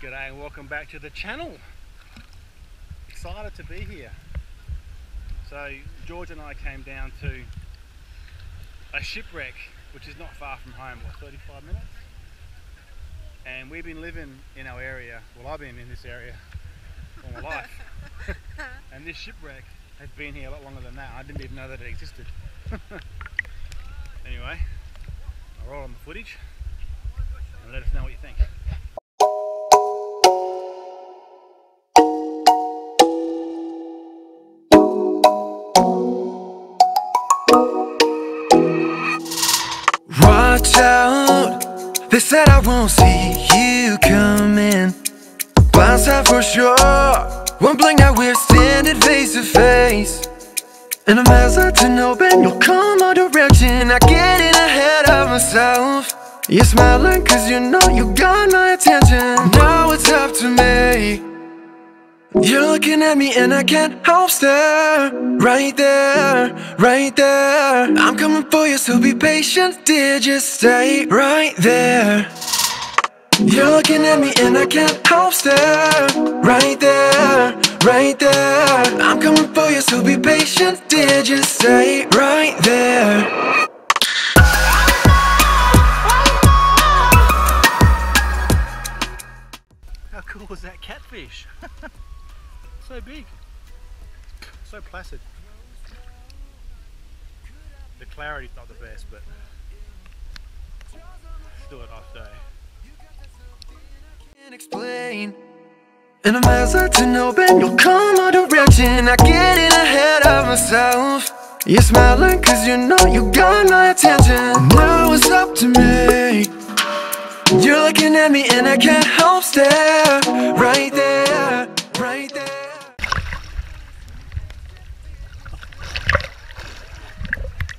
G'day and welcome back to the channel. Excited to be here. So George and I came down to a shipwreck which is not far from home, what 35 minutes? And we've been living in our area, well I've been in this area all my life. and this shipwreck has been here a lot longer than that. I didn't even know that it existed. anyway, I'll roll on the footage and let us know what you think. Out, said I won't see you coming. Blindside for sure. One blink now we're standing face to face. And I'm hesitant to open, you'll come our direction. I get in ahead of myself. You're smiling cause you know you got my attention. Now it's up to me. You're looking at me and I can't help stare. Right there, right there. I'm coming for you, so be patient Dear, just stay right there. You're looking at me and I can't help stare. Right there, right there. I'm coming for you, so be patient Dear, just stay right there. How cool was that catfish? So big. So placid. The clarity's not the best, but still a nice day. can't explain. And I'm hesitant to open, you'll come our direction I get in ahead of myself. You're smiling cause you know you got my attention. Now it's up to me. You're looking at me and I can't help stare. Right there, right there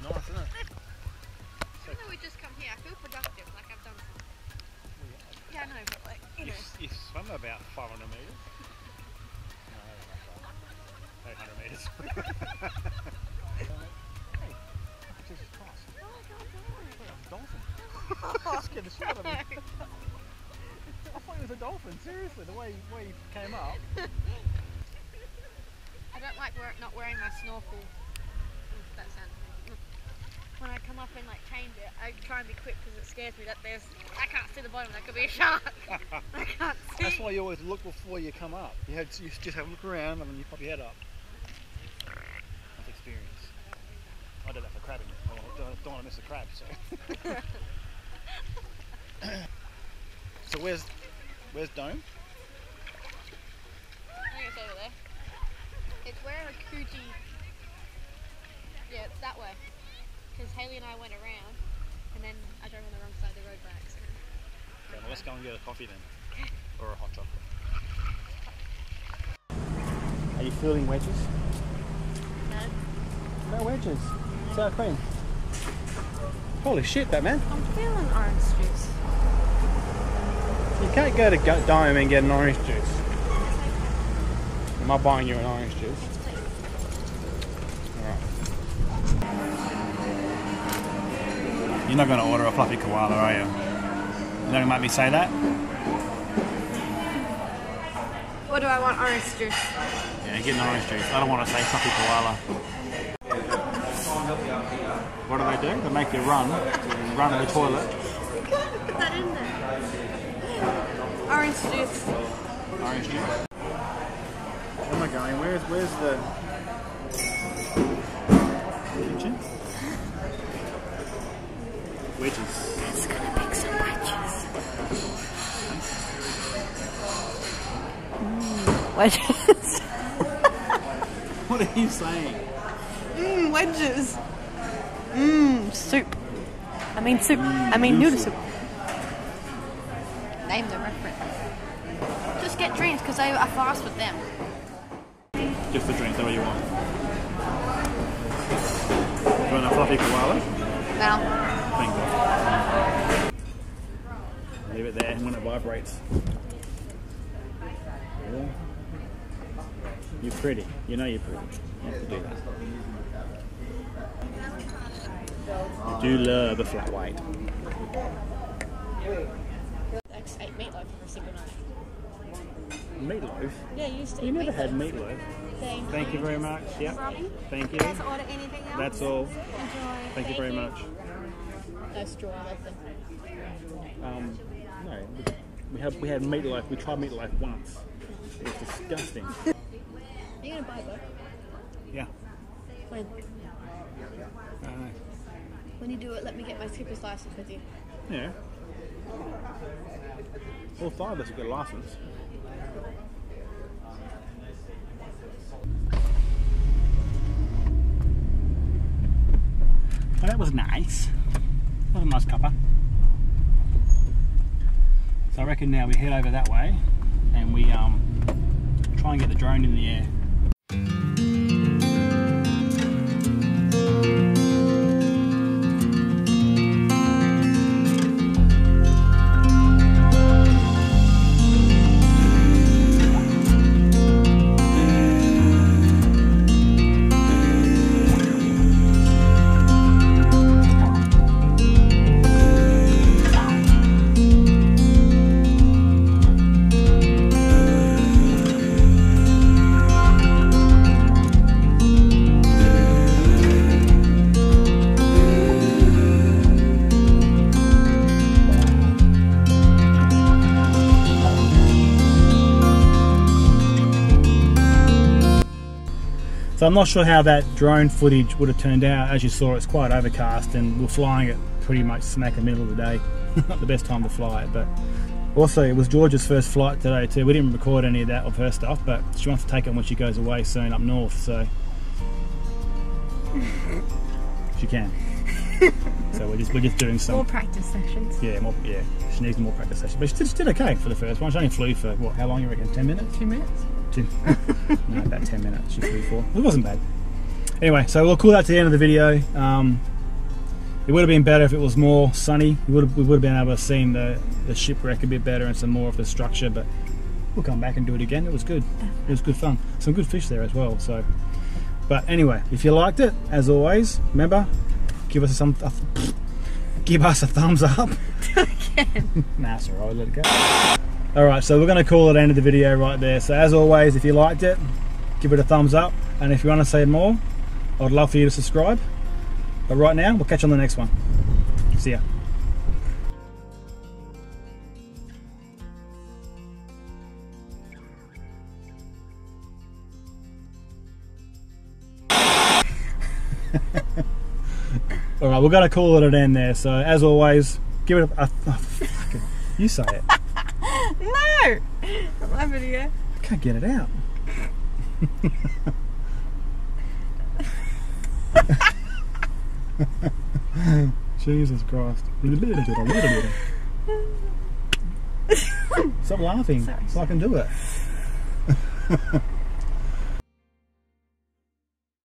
Nice, isn't it? Maybe we just come here. I feel productive, like I've done something. Yeah, I know, but like, you You, know. you swam about 500 metres. No, 800 metres. hey, Jesus Christ. Oh, God, don't. Dolphin. Scared the shit out of me. I thought it was a dolphin, seriously, the way, way he came up. I don't like wear, not wearing my snorkel. That sounds. When I come up and like change it, I try and be quick because it scares me that there's. I can't see the bottom. There could be a shark. I can't see. That's why you always look before you come up. You, have you just have a look around and then you pop your head up. That's experience. I did that for crabbing. I don't, don't, don't want to miss a crab, so. so where's where's Dome? I think it's over there. It's where a Coogee. Yeah, it's that way. Because Haley and I went around, and then I drove on the wrong side of the road by accident. Okay, well, let's go and get a coffee then. Or a hot chocolate. Are you feeling wedges? No. No wedges. Sour cream. Holy shit, that man. I'm feeling orange juice. You can't go to Go- Dome and get an orange juice. Am I buying you an orange juice? Alright. You're not going to order a fluffy koala, are you? You're not going to make me say that? What do I want? Orange juice. Yeah, get an orange juice. I don't want to say fluffy koala. What do they do? They make you run, run to the toilet. Put that in there. Orange juice. Orange juice. Where am I going? Where's where's the kitchen? Wedges. It's gonna make some wedges. Mm, wedges. What are you saying? Mmm, wedges. Mmm, soup. I mean soup. I mean noodle soup. Name the reference. Just get drinks because I, I fast with them. Just a drinks, is that what you want? You want a fluffy koala? Now, Thank you. Leave it there and when it vibrates. Yeah. You're pretty. You know you're pretty. You have to do that. You do love a flat white. X ate meatloaf for a single night. meatloaf. Yeah, you used to You never meatloaf. had meatloaf. Thank, Thank you very much. Yep. Thank you. Order anything else? That's all. Enjoy. Thank you very much. No straw. Um, no, we had we had meatloaf. We tried meatloaf once. It was disgusting. Are you gonna buy a book? Yeah. When? Uh, When you do it, let me get my skipper's license with you. yeah. Five of us have a license. Well, that was nice. That was a nice cuppa. So I reckon now we head over that way and we um, try and get the drone in the air. So I'm not sure how that drone footage would have turned out. As you saw, it's quite overcast and we're flying it pretty much smack in the middle of the day. not the best time to fly it, but also it was George's first flight today too. We didn't record any of that of her stuff, but she wants to take it when she goes away soon up north, so she can. so we're just we're just doing some More practice sessions. yeah more yeah she needs more practice sessions, but she did, she did okay for the first one. She only flew for what? How long you reckon? Ten minutes? Two minutes. Two. no, about 10 minutes she flew for. It wasn't bad. Anyway, so we'll call that to the end of the video. Um, it would have been better if it was more sunny. We would have, we would have been able to see the, the shipwreck a bit better and some more of the structure, but we'll come back and do it again. It was good. It was good fun. Some good fish there as well. So, But anyway, if you liked it, as always, remember, give us some, a, give us a thumbs up. nah, it's alright, let it go. Alright, so we're going to call it end of the video right there. So as always, if you liked it, give it a thumbs up. And if you want to see more, I'd love for you to subscribe. But right now, we'll catch you on the next one. See ya. Alright, we're going to call it an end there. So as always, give it a... a fucking- you say it. No! My video. I can't get it out. Jesus Christ. Stop laughing Sorry. so I can do it.